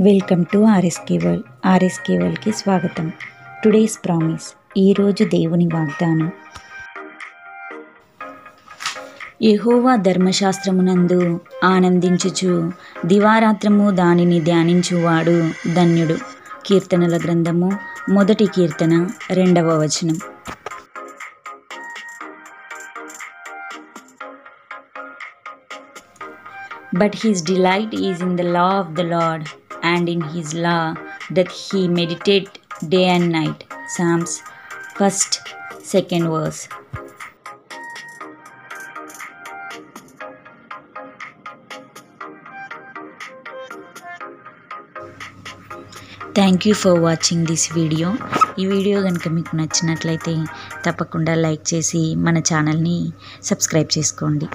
Welcome to RSK world. RSK వరల్డ్కి స్వాగతం. Today's promise ఈరోజు దేవుని వాగ్దానం. యహోవా ధర్మశాస్త్రమునందు ఆనందించుచు దివారాత్రము దానిని ధ్యానించువాడు ధన్యుడు. కీర్తనల గ్రంథము మొదటి కీర్తన రెండవ వచనం. But his delight is in the law of the Lord and in his law doth he meditate day and night. Psalms 1st, 2nd verse. Thank you for watching this video ఈ వీడియో కనుక మీకు నచ్చినట్లయితే తప్పకుండా like చేసి మన ఛానల్ని subscribe చేసుకోండి